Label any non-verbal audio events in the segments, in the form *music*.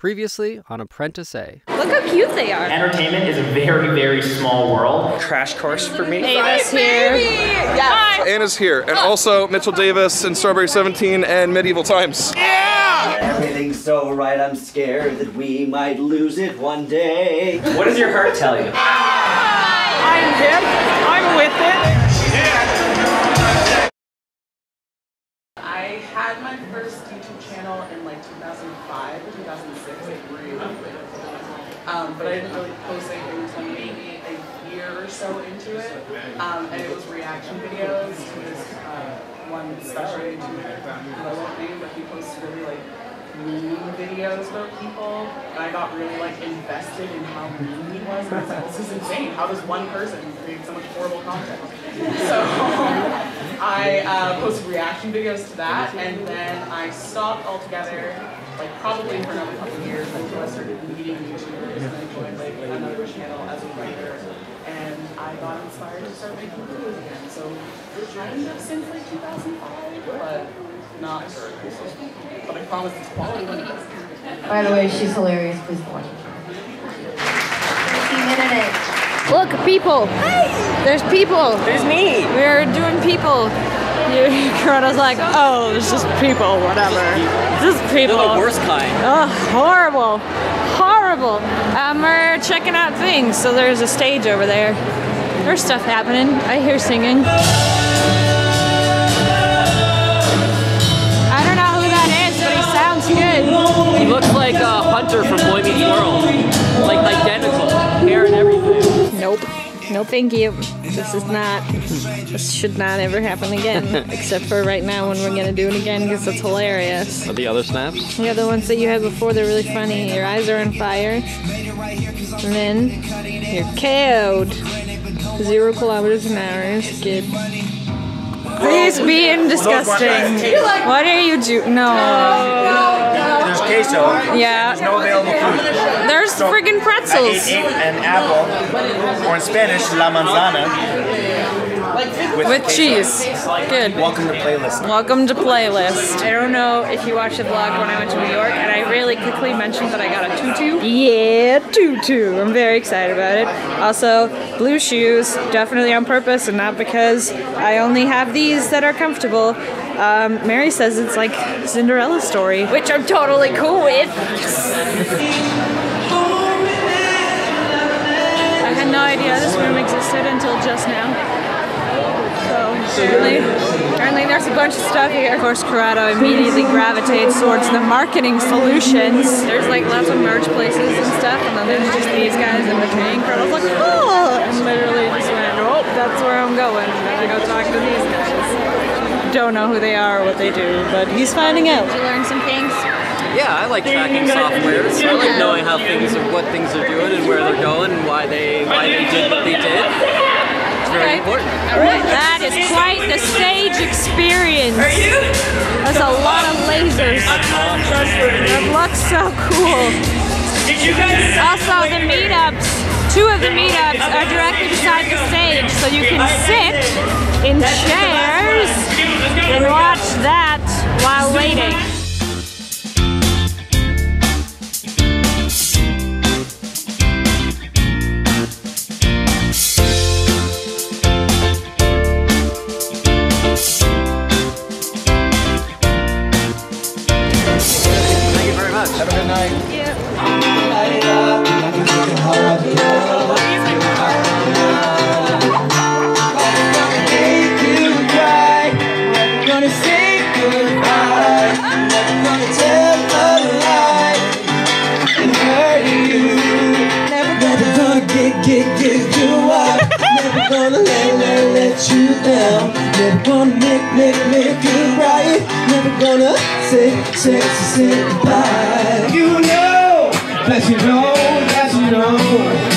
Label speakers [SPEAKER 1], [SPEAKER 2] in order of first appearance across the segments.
[SPEAKER 1] Previously on Apprentice A.
[SPEAKER 2] Look how cute they are.
[SPEAKER 3] Entertainment is a very, very small world.
[SPEAKER 4] Crash course for me.
[SPEAKER 2] Davis here.
[SPEAKER 5] Yes.
[SPEAKER 6] Anna's here, and also Mitchell Davis and Strawberry 17 and Medieval Times. Yeah!
[SPEAKER 5] Everything's so right, I'm scared that we might lose it one day.
[SPEAKER 3] What does your heart tell you?
[SPEAKER 4] I'm hip. I'm with it.
[SPEAKER 7] But I didn't really post anything until maybe a year or so into it. Um, and it was reaction videos to this uh, one special YouTuber who I won't name, but he posts really like mean videos about people. And I got really like invested in how mean he was. And I was like, this is insane. How does one person create so much horrible content? So I uh, posted reaction videos to that, and then I stopped altogether, like probably for another couple of years until I started meeting YouTubers and I joined like another channel as a writer, and I got inspired to start making videos again. So kind of since like 2005, but not. But I promise it's quality.
[SPEAKER 8] By the way, she's hilarious. Please watch
[SPEAKER 2] Look, people. There's people.
[SPEAKER 4] There's me.
[SPEAKER 2] We're doing people. *laughs* Corrado's like, oh, it's just people, whatever. Just people.
[SPEAKER 4] They're the worst kind.
[SPEAKER 2] Oh, horrible. Horrible. Um, we're checking out things. So there's a stage over there. There's stuff happening. I hear singing. I don't know who that is, but he sounds good.
[SPEAKER 4] He looks like a hunter from Boy Meets World. Like identical. Hair and everything.
[SPEAKER 2] Nope. No, thank you. This is not. This should not ever happen again. *laughs* Except for right now when we're gonna do it again because it's hilarious.
[SPEAKER 1] Are the other snaps?
[SPEAKER 2] Yeah, the ones that you had before, they're really funny. Your eyes are on fire. And then you're KO'd. Zero kilometers an hour. It's good. Please being disgusting. What are you doing? No.
[SPEAKER 9] There's queso.
[SPEAKER 2] Yeah.
[SPEAKER 9] There's No available food.
[SPEAKER 2] There's friggin'
[SPEAKER 9] I
[SPEAKER 2] pretzels.
[SPEAKER 9] ate an apple, or in Spanish, la manzana. With,
[SPEAKER 2] With cheese. Good.
[SPEAKER 9] Welcome to playlist.
[SPEAKER 2] Welcome to playlist. I don't know if you watched the vlog when I went to New York, and I really quickly mentioned that I got a tutu. Yeah, tutu. I'm very excited about it. Also, blue shoes, definitely on purpose and not because I only have these that are comfortable. Um, Mary says it's like Cinderella story, which I'm totally cool with. *laughs* idea this room existed until just now. So apparently, apparently there's a bunch of stuff here. Of course, Corrado immediately gravitates towards the marketing solutions. There's like lots of merch places and stuff, and then there's just these guys in between. Corrado's like, oh, and literally just went, oh, that's where I'm going. I'm gonna go talk to these guys. Don't know who they are or what they do, but he's finding out. Did you learn some things?
[SPEAKER 4] Yeah, I like tracking softwares. I like knowing how things, what things are doing and where they're going and why they, why they did what they did. It's very important.
[SPEAKER 2] That is quite the stage experience. That's a lot of lasers. That looks so cool. Also, the meetups, two of the meetups are directly beside the stage, so you can sit in chairs and watch that while waiting.
[SPEAKER 10] Never gonna make, make, make you right. Never gonna say, say, say goodbye. You know that you know that you know.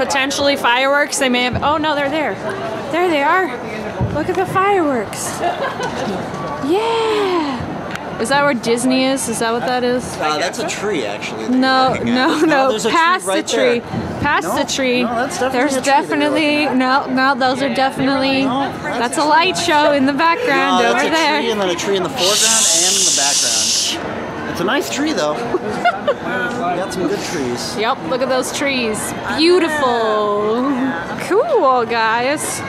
[SPEAKER 2] Fireworks. They may have. Oh no, they're there. There they are. Look at the fireworks. Yeah. Is that where Disney is? Is that what that is?
[SPEAKER 11] Uh, that's a tree, actually. that
[SPEAKER 2] No, no, no.
[SPEAKER 11] there's a
[SPEAKER 2] Past
[SPEAKER 11] right
[SPEAKER 2] the tree.
[SPEAKER 11] there.
[SPEAKER 2] Past
[SPEAKER 11] No,
[SPEAKER 2] the tree.
[SPEAKER 11] no, that's definitely
[SPEAKER 2] There's
[SPEAKER 11] a tree
[SPEAKER 2] definitely no, no. Those are definitely. That's a light show in the background
[SPEAKER 11] No,
[SPEAKER 2] over
[SPEAKER 11] that's a
[SPEAKER 2] there.
[SPEAKER 11] tree and then a tree in the foreground and in the background. It's a nice tree, though. *laughs* we got some good trees.
[SPEAKER 2] Yep, look at those trees. Beautiful. Cool, guys.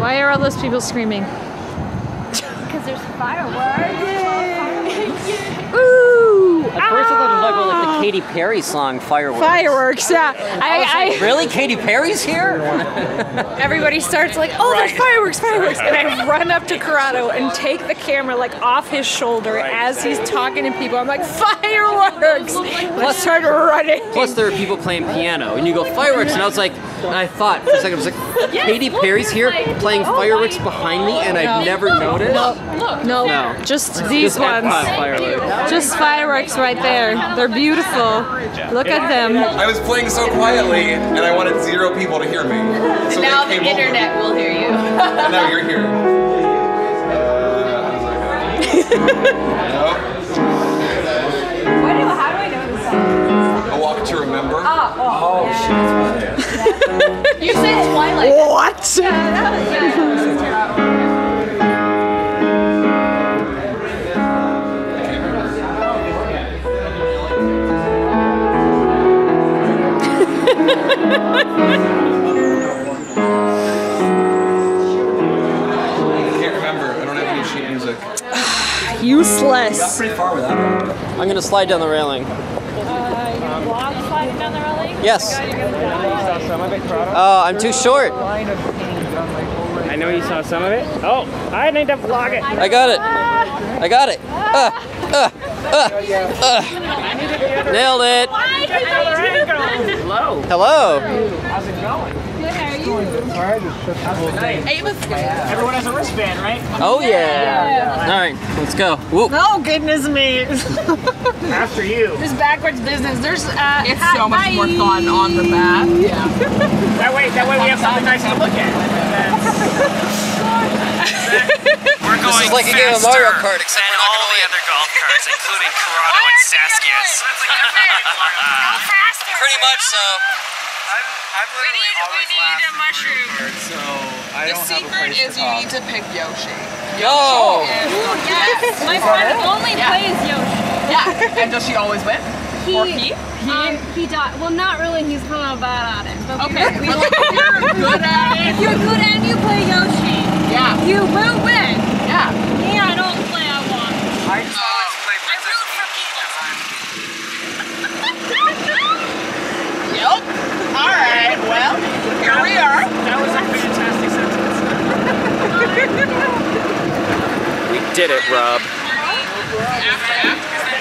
[SPEAKER 2] Why are all those people screaming?
[SPEAKER 12] Because there's fireworks.
[SPEAKER 2] Ooh!
[SPEAKER 4] At first I thought it was like, like the ah. Katy Perry song Fireworks.
[SPEAKER 2] Fireworks, yeah. I, I,
[SPEAKER 4] Really? Katy Perry's here? *laughs*
[SPEAKER 2] everybody starts like, oh, there's fireworks, fireworks, and I run up to Corrado and take the camera like off his shoulder as he's talking to people. I'm like, fireworks! Let's start running.
[SPEAKER 4] Plus there are people playing piano and you go fireworks and I was like, I thought for a second, I was like, *laughs* Katy Perry's here playing oh, fireworks behind me and I've never noticed?
[SPEAKER 2] No, no,
[SPEAKER 4] No.
[SPEAKER 2] just these
[SPEAKER 4] Just
[SPEAKER 2] ones.
[SPEAKER 4] Epcot fireworks.
[SPEAKER 2] Just fireworks right there. They're beautiful. Look at them.
[SPEAKER 6] I was playing so quietly, and I wanted zero people to hear me. So they
[SPEAKER 12] now the
[SPEAKER 6] came over.
[SPEAKER 12] internet will hear you.
[SPEAKER 6] And now you're here. *laughs*
[SPEAKER 12] Uh, what *laughs* song?
[SPEAKER 6] To remember.
[SPEAKER 12] Oh, oh, oh You said Twilight.
[SPEAKER 2] What?
[SPEAKER 12] Yeah, that was, yeah, that was
[SPEAKER 6] I can't remember. I don't have any sheet music. *sighs*
[SPEAKER 2] Useless.
[SPEAKER 6] Pretty far without it.
[SPEAKER 4] I'm gonna slide down the railing. Yes. Oh, I'm too short.
[SPEAKER 13] I know you saw some of it. Oh, I need to vlog it.
[SPEAKER 4] I got it. I got it. Uh, uh, uh, uh. Nailed it.
[SPEAKER 13] Hello.
[SPEAKER 4] Hello.
[SPEAKER 13] How's it going? Everyone has a wristband, right?
[SPEAKER 4] Oh yeah. All right, let's go. Whoop.
[SPEAKER 2] Oh goodness me. *laughs*
[SPEAKER 13] After you.
[SPEAKER 2] This backwards business. There's uh
[SPEAKER 7] It's so much more fun on the back. Yeah.
[SPEAKER 13] That way, that way we have something nice to look at. *laughs*
[SPEAKER 14] We're
[SPEAKER 4] This is like a game of Mario Kart, except
[SPEAKER 14] than all the other golf carts, including *laughs* Corrado and Saskia's.
[SPEAKER 4] Pretty much so.
[SPEAKER 7] We need, we need a mushroom.
[SPEAKER 9] So I
[SPEAKER 7] The
[SPEAKER 9] don't have a
[SPEAKER 7] secret
[SPEAKER 9] place
[SPEAKER 7] is
[SPEAKER 9] to
[SPEAKER 7] you
[SPEAKER 9] talk.
[SPEAKER 7] need to pick Yoshi.
[SPEAKER 4] Yo.
[SPEAKER 7] Yes.
[SPEAKER 12] My friend only plays Yoshi.
[SPEAKER 7] Yeah. And does she always win?
[SPEAKER 12] He,
[SPEAKER 7] Or he?
[SPEAKER 12] Um, he died. Well, not really. He's kind of bad at it. But
[SPEAKER 7] Okay,
[SPEAKER 12] we,
[SPEAKER 7] but like, if *laughs* you're good at it-
[SPEAKER 12] if you're good and you play Yoshi,
[SPEAKER 7] Yeah.
[SPEAKER 12] you will win.
[SPEAKER 7] Yeah.
[SPEAKER 12] Me, I don't play. I want.
[SPEAKER 14] I always play Princess
[SPEAKER 7] Yep. All right. Well, here we are.
[SPEAKER 13] That was a fantastic sentence.
[SPEAKER 4] We did it, Rob.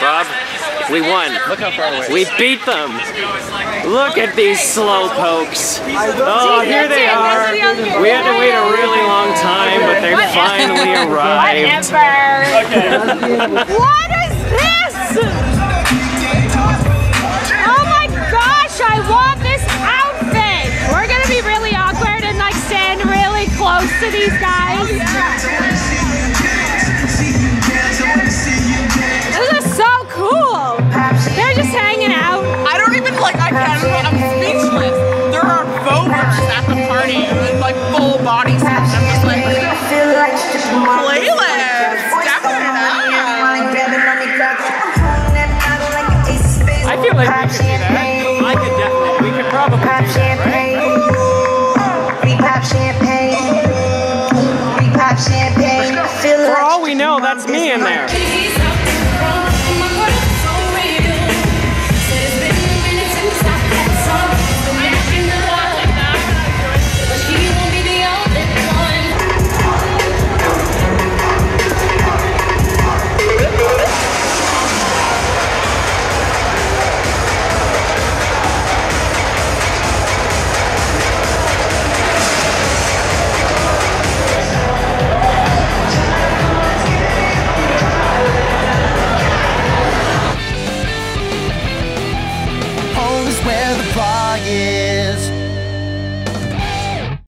[SPEAKER 4] Rob, we won.
[SPEAKER 9] Look how far away.
[SPEAKER 4] We beat them. Look at these slow pokes. Oh, here they are. We had to wait a really long time, but they finally *laughs* arrived.
[SPEAKER 2] What is this? Oh my gosh, I want this outfit. We're gonna be really awkward and like stand really close to these guys.